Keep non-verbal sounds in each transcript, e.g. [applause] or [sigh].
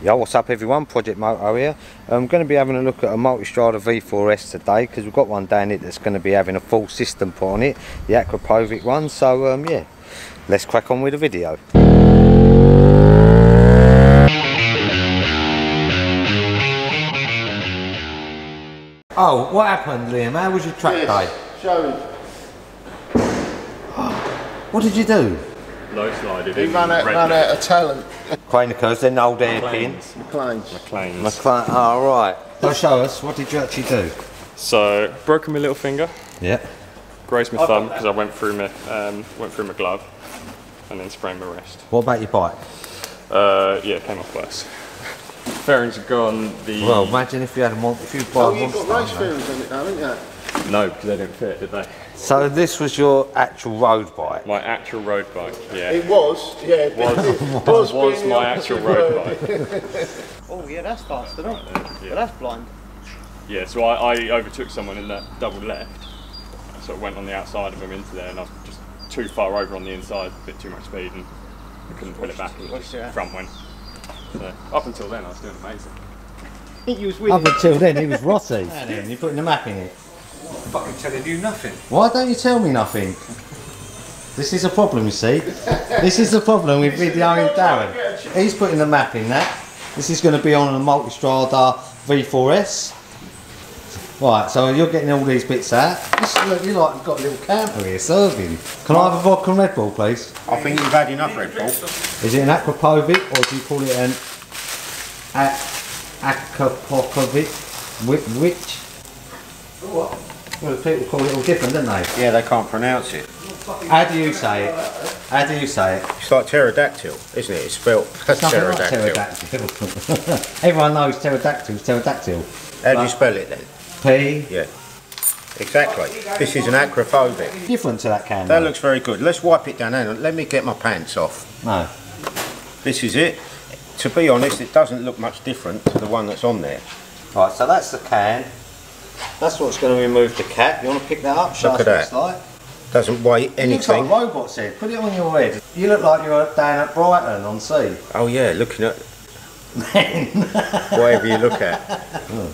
Yo, what's up everyone? Project Moto here. I'm going to be having a look at a Multistrada V4S today because we've got one down it that's going to be having a full system put on it, the Akrapovic one. So um, yeah, let's crack on with the video. Oh, what happened Liam? How was your track day? Show him. What did you do? Low slided He in ran out, ran out of talent. Quainicers, then old airpins. Planes. McLean's. McLean's. McLaren, oh right. So show us, what did you actually do? So broken my little finger, Yeah. grazed my thumb because I went through my um, went through my glove, and then sprained my wrist. What about your bike? Uh, yeah, it came off worse. [laughs] Fairings have gone. The Well, imagine if you had a mon- if you buy Oh, a you've got race fairings on it now, haven't you? no, because they didn't fit, did they? So this was your actual road bike. My actual road bike. Yeah. It was, yeah. It was, it [laughs] was, being the my actual opposite road bike. [laughs] Oh yeah, that's faster, not it? Uh, yeah. But that's blind. Yeah, so I, I overtook someone in that double left. So I sort of went on the outside of him into there, and I was just too far over on the inside, a bit too much speed, and I couldn't pull it back. and What's just front went. So up until then, I was doing amazing. I think you was with Up until then, he was [laughs] Rossi. and you're putting the map in it. Fucking telling you nothing. Why don't you tell me nothing? This is a problem, you see. This is the problem with videoing Darren. He's putting the map in that. This is going to be on a Multistrada V4S. Right, so you're getting all these bits out. This is, look, you like got a little camper here serving. Can I have a vodka and Red Bull, please? I think you've had enough Red Bull. Is it an Akrapovic or do you call it an a- Akrapovic? Whi- Which? Well, people call it all different, don't they? Yeah, they can't pronounce it. How do you say it? How do you say it? It's like pterodactyl, isn't it? It's spelled It's nothing like pterodactyl. pterodactyl. [laughs] Everyone knows pterodactyl. Pterodactyl. How do you spell it then? P. Yeah. Exactly. This is an acrophobic. Different to that can. That looks very good. Let's wipe it down. Hang on, Let me get my pants off. No. This is it. To be honest, it doesn't look much different to the one that's on there. Right. So that's the can. That's what's going to remove the cap. You want to pick that up? Show Look us at that. like. Doesn't weigh anything. You look like a robot's head. Put it on your head. You look like you're down at Brighton on sea. Oh yeah, looking at [laughs] whatever you look at.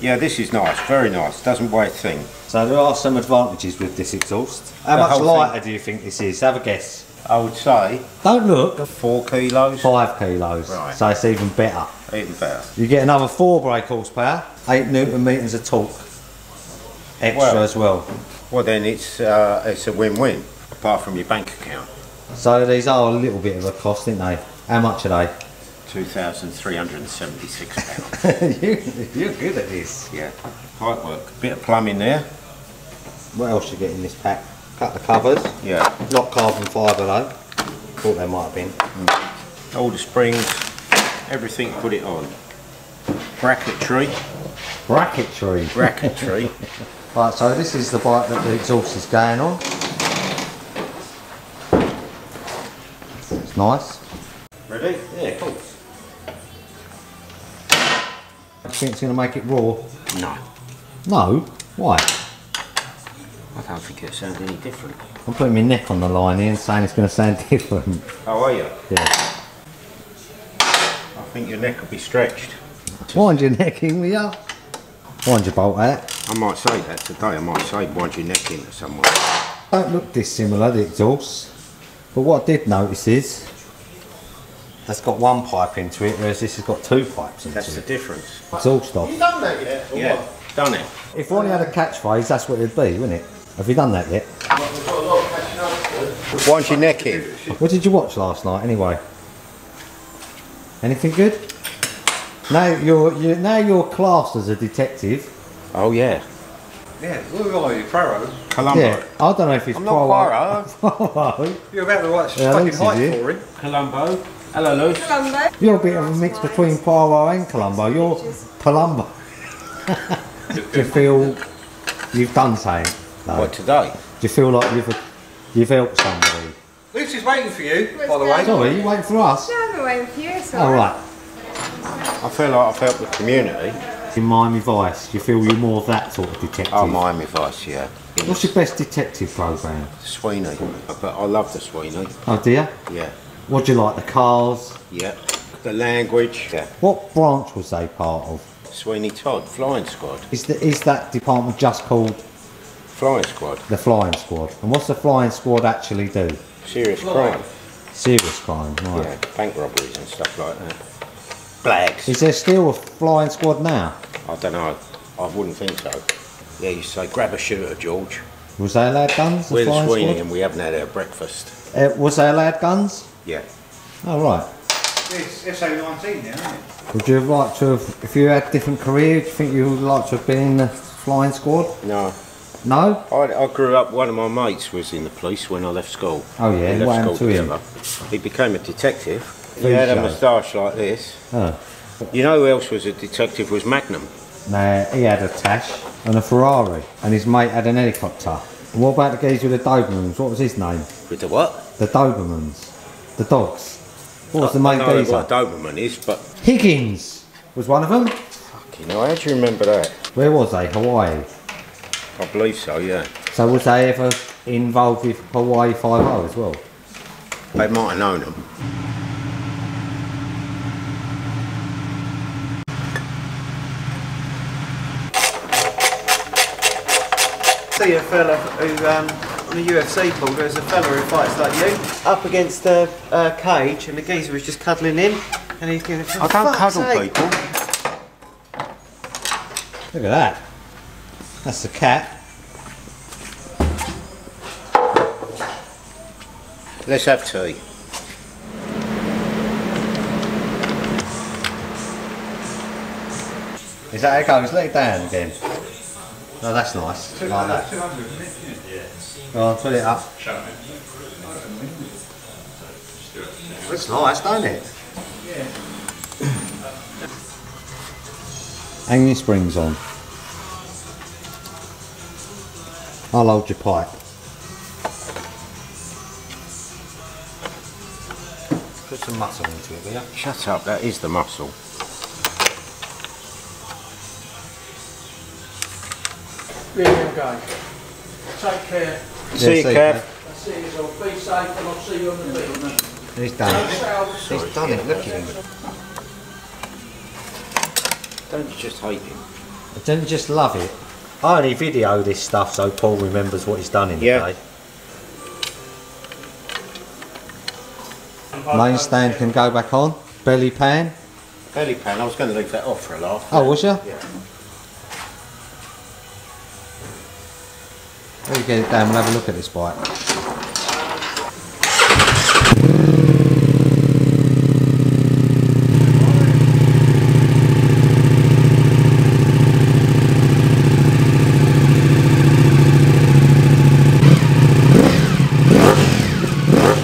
Yeah, this is nice. Very nice. Doesn't weigh a thing. So there are some advantages with this exhaust. How The much whole lighter do you think this is? Have a guess. I would say Don't look. four kilos. Five kilos. Right. So it's even better. Even better. You get another four brake horsepower, eight newton meters of torque. Extra Well. as well. Well then, it's uh, it's a win-win. Apart from your bank account, So these are a little bit of a cost, aren't they? How much are they? two thousand three hundred and seventy-six [laughs] pounds. you, you're good at this. yeah, pipe work. Bit of plumbing there. What else you get in this pack? Cut the covers. Yeah, Not carbon fibre though. Thought they might have been. all the springs, everything. Put it on. Bracketry, Bracketry. bracketry. [laughs] Right, so this is the bike that the exhaust is going on. It's nice. Ready? Yeah, cool. You think it's going to make it raw? No, No. Why? I don't think it sounds any different. I'm putting my neck on the line here and saying it's going to sound [laughs] different. How are you? Yeah. I think your neck will be stretched. Wind your neck in with you. Wind your bolt out. I might say that today. I might say wind your neck into someone. Don't look dissimilar, the exhaust. But what I did notice is that's got one pipe into it, whereas this has got two pipes into That's the it. difference. Exhaust off. Have you done that yet? or Yeah, what? done it. If Ronnie had a catchphrase, that's what it'd be, wouldn't it? Have you done that yet? We've got a lot of catching up to do. Wind your neck in. What did you watch last night, anyway? Anything good? Now you're, you're now you're classed as a detective. Oh yeah. Yeah, who are you, Poirot? Columbo. Yeah, I don't know if it's I'm not Poirot. [laughs] Poirot. You're about the right Yeah, fucking Lucy's height here. for him. Columbo. Hello, Lou. You're a bit of a mix between Poirot and Columbo. You're Palumbo. [laughs] Do you feel you've done something? No. What today? Do you feel like you've you've helped somebody? Lucy's waiting for you, by the way. Sorry, you waiting for us? No, I'm waiting for you. It's All all right. I feel like I've helped the community. In Miami Vice, do you feel you're more of that sort of detective? Oh, Miami Vice, yeah. What's your best detective program? Sweeney. But I love the Sweeney. Oh dear. Yeah. What do you like? The cars, Yeah. the language. Yeah. What branch was they part of? Sweeney Todd, flying squad. Is, the, is that department just called Flying squad. the flying squad? And what's the flying squad actually do? Serious crime. Serious crime, right. Yeah, bank robberies and stuff like that. Blags. Is there still a flying squad now? I don't know. I wouldn't think so. Yeah, you say grab a shooter, George. Was they allowed guns? The We're the Sweeney squad? and we haven't had our breakfast. Uh, was they allowed guns? Yeah. Oh right. It's SO19 now, isn't it? Would you have liked to have, if you had a different career, do you think you would like to have been in the flying squad? No. No? I, I grew up, one of my mates was in the police when I left school. Oh, yeah, We what left happened school to him? together. He became a detective. He Who's had a moustache like this. Oh. You know who else was a detective was Magnum. No, he had a Tash and a Ferrari, and his mate had an helicopter. And what about the guys with the Dobermans? What was his name? With the what? The Dobermans. The dogs. What was the I main know what a Doberman is, but Higgins was one of them. you know, how do you remember that? Where was they? Hawaii. I believe so, yeah. So was they ever involved with Hawaii Five-O as well? They might have known him. See a fella who, um, on the UFC pool, there's a fella who fights like you, up against the uh, cage, and the geezer was just cuddling in, and he's going, I don't cuddle people. Look at that. That's the cat. Let's have tea. Is that how it goes? Let it down again. No, that's nice. Like that. 200, isn't it? Put it up. It's nice, don't it? Hang your springs on. I'll hold your pipe. Put some muscle into it, will you? Shut up, that is the muscle. Really, guys. Take care. See you, Kev. I'll see you all. Be safe and I'll see you on the beach. He's done it. He's done it, look at him. Don't you just hate him? I Don't you just love it? I only video this stuff so Paul remembers what he's done in the Yeah. day. Main stand can go back on. Belly pan. Belly pan, I was going to leave that off for a laugh. Oh, was you? Yeah. Let me get it down and have a look at this bike.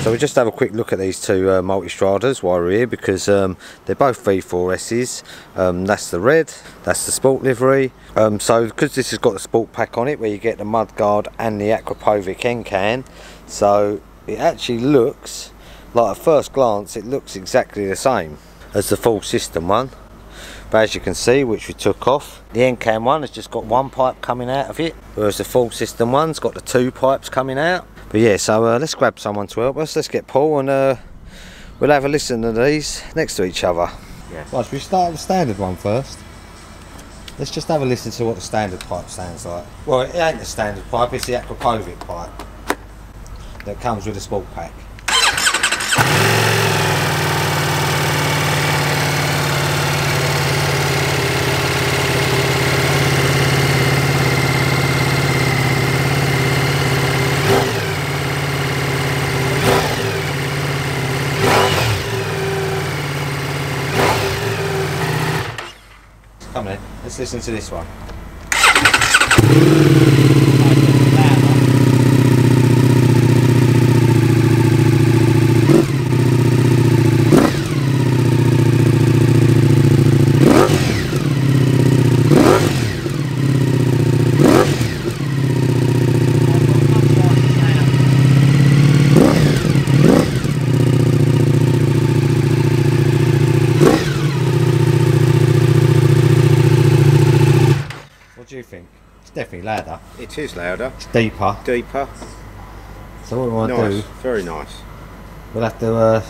So we just have a quick look at these two uh, Multistradas while we're here because um, they're both V4Ss. Um, that's the red, that's the sport livery. Um, so because this has got the sport pack on it where you get the mudguard and the Akrapovic end can, so it actually looks like at first glance it looks exactly the same as the full system one. But as you can see, which we took off, the N can one has just got one pipe coming out of it, whereas the full system one's got the two pipes coming out. But yeah, so uh, let's grab someone to help us. Let's get Paul and uh, we'll have a listen to these next to each other. Yeah. Right, should we start with the standard one first? Let's just have a listen to what the standard pipe sounds like. Well, it ain't the standard pipe, it's the Akrapovic pipe that comes with the sport pack. Let's listen to this one. What do you think? It's definitely louder. It is louder, It's deeper. deeper, So what we want to nice, do, very nice. we'll have to uh,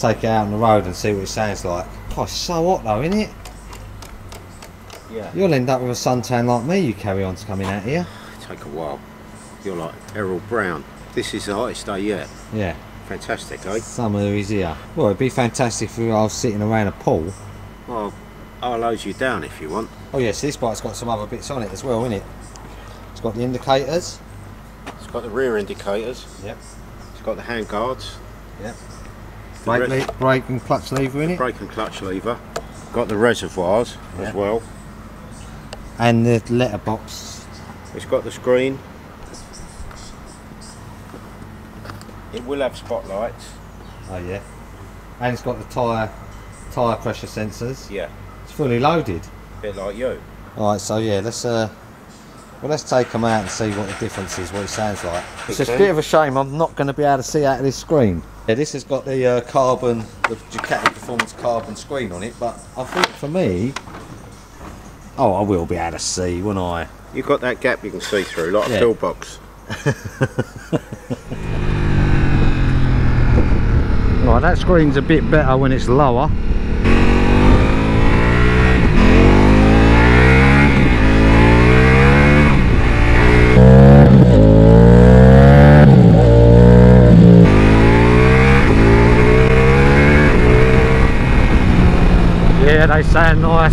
take it out on the road and see what it sounds like. Oh, it's so hot though, isn't it? Yeah. You'll end up with a suntan like me. You carry on to coming out here. Take a while. You're like Errol Brown. This is the hottest day yet. Yeah. Fantastic, eh? Summer is here. Well, it'd be fantastic if I was sitting around a pool. Well, I'll load you down if you want. Oh yes, this bike's got some other bits on it as well, isn't it? It's got the indicators. It's got the rear indicators. Yep. It's got the hand guards. Yep. Brake, le- brake and clutch lever in it. brake and clutch lever. Got the reservoirs Yeah. as well. And the letterbox. It's got the screen. It will have spotlights. Oh yeah. And it's got the tyre tyre pressure sensors. Yeah, fully loaded. bit like you. Alright, so yeah, let's uh well let's take them out and see what the difference is, what it sounds like. It's just a bit of a shame I'm not going to be able to see out of this screen. Yeah, this has got the uh, carbon, the Ducati Performance carbon screen on it, but I think for me, oh, I will be able to see, won't I? You've got that gap you can see through, like Yeah. a pillbox. [laughs] Right, that screen's a bit better when it's lower. Yeah, they sound nice.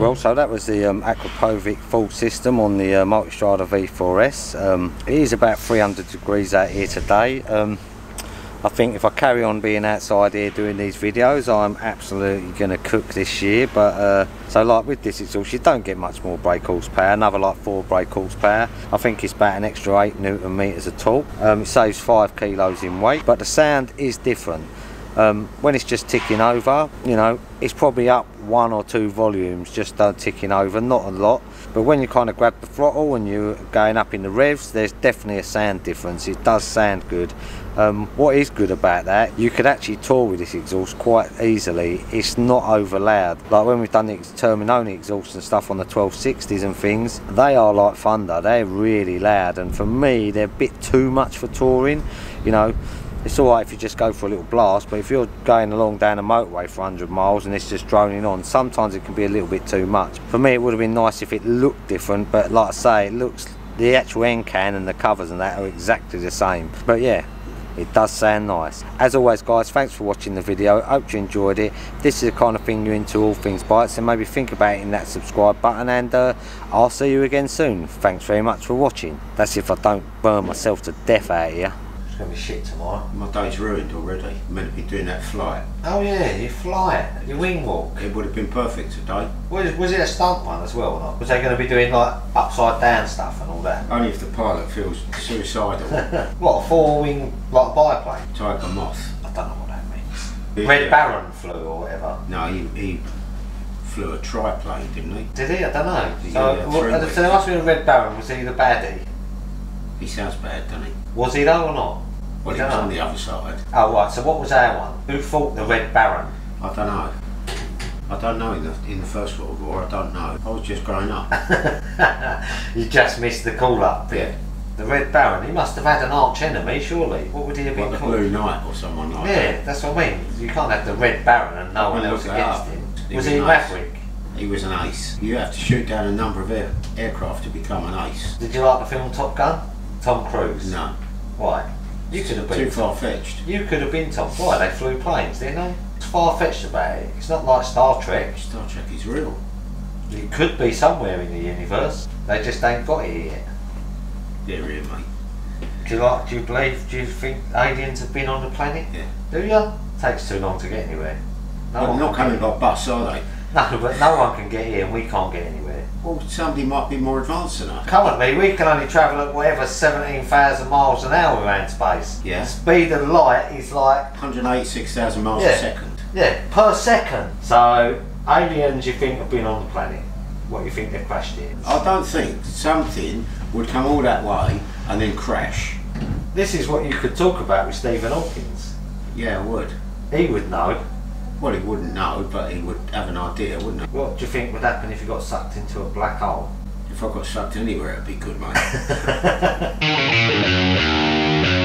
Well, so that was the um, Akrapovic full system on the uh, Multistrada V4S. Um, it is about 300 degrees out here today. Um, I think if I carry on being outside here doing these videos, I'm absolutely going to cook this year. But uh, so, like with this exhaust, you don't get much more brake horsepower. Another like four brake horsepower. I think it's about an extra eight newton meters of torque. Um, it saves five kilos in weight, but the sound is different. Um, when it's just ticking over, you know, it's probably up one or two volumes just uh, ticking over, not a lot. But when you kind of grab the throttle and you're going up in the revs, there's definitely a sound difference. It does sound good. Um, what is good about that, you could actually tour with this exhaust quite easily. It's not over loud. Like when we've done the Termignoni exhaust and stuff on the 1260s and things, they are like thunder. They're really loud, and for me, they're a bit too much for touring. You know, it's all right if you just go for a little blast, but if you're going along down a motorway for 100 miles and it's just droning on, sometimes it can be a little bit too much. For me, it would have been nice if it looked different, but like I say, it looks the actual end can and the covers and that are exactly the same. But yeah, it does sound nice. As always, guys, thanks for watching the video. Hope you enjoyed it. This is the kind of thing you're into, all things bikes, and maybe think about hitting that subscribe button, and uh, I'll see you again soon. Thanks very much for watching. That's if I don't burn myself to death out here. It's gonna be shit tomorrow. My day's ruined already. I Meant to be doing that flight. Oh yeah, you fly it, you wing walk. It would have been perfect today. Was, was it a stunt one as well or not? Was they going to be doing like upside down stuff and all that? Only if the pilot feels suicidal. [laughs] What, a four wing like biplane? Tiger Moth. I don't know what that means. Red Baron flew or whatever. No, he, he flew a triplane, didn't he? Did he? I don't know. Yeah, So, three so there must have been a Red Baron. Was he the baddie? He sounds bad, doesn't he? Was he though or not? Well, I he was on the other side. Oh right, so what was our one? Who fought the Red Baron? I don't know. I don't know in the in the First World War. I don't know. I was just growing up. [laughs] you just missed the call up. Yeah. The Red Baron, he must have had an arch enemy, surely. What would he have Like been the called? Blue Knight or someone like Yeah, that's what I mean. You can't have the Red Baron and no one else against him. He Was was he. Maverick? He was an ace. You have to shoot down a number of air, aircraft to become an ace. Did you like the film Top Gun? Tom Cruise. No, Why? You could have been too far fetched. You could have been Tom. Why? They flew planes, didn't they? It's far fetched about it. It's not like Star Trek. Star Trek is real. It could be somewhere in the universe. They just ain't got it yet. Yeah, really, mate. Do you like? Do you believe? Do you think aliens have been on the planet? Yeah. Do you? Takes too long to get anywhere. No Well, one not coming by bus, are they? No, but no one can get here, and we can't get anywhere. Well, somebody might be more advanced than us. Come on, me. We can only travel at whatever seventeen thousand miles an hour around space. Yeah. Speed of light is like 186,000 miles Yeah. a second. Yeah, per second. So aliens you think have been on the planet. What do you think they've crashed in? I don't think something would come all that way and then crash. This is what you could talk about with Stephen Hawkins. Yeah, I would. He would know. Well, he wouldn't know, but he would have an idea, wouldn't he? What do you think would happen if you got sucked into a black hole? If I got sucked anywhere, it'd be good, mate. [laughs]